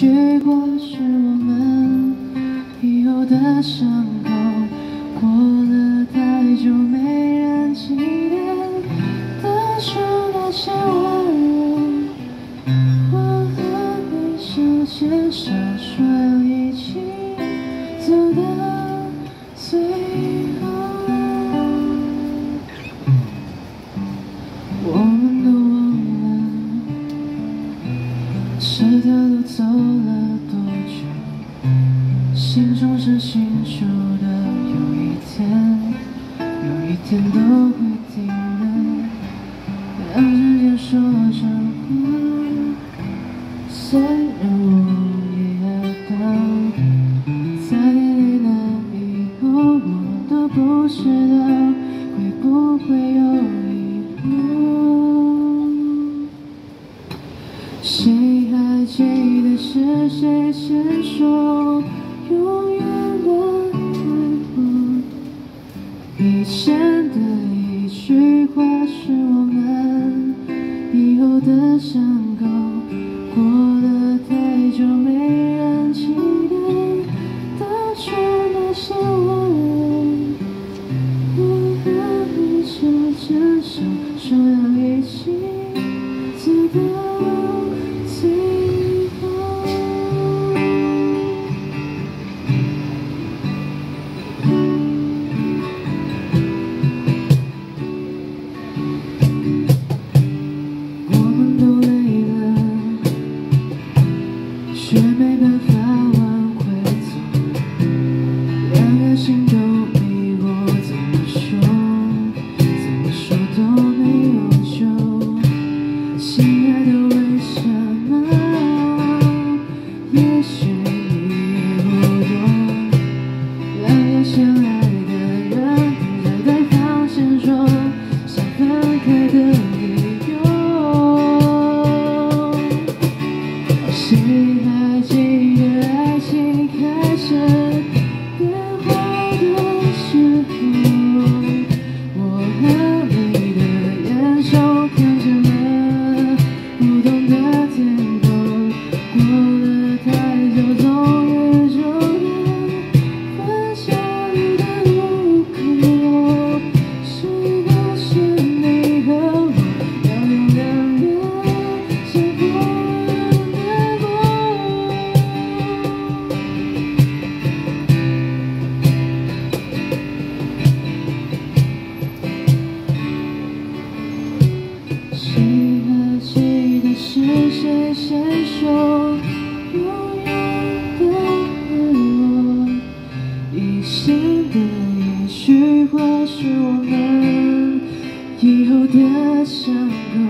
结果是我们以后的伤口，过了太久没人记得当初那些温柔。我和你手牵手，说清楚的，有一天，有一天都会停的，让时间说真话。虽然我也懂，在你那以后，我都不知道会不会有以后。谁还记得是谁先说永远以前的一句话是我们以后的伤口，过了太久没人记得当初那些温柔。我和你手牵手，说要一起却没办法往回走。两个心都迷惑，怎么说，怎么说都没有救。亲爱的，为什么？也许是我们以后的伤口，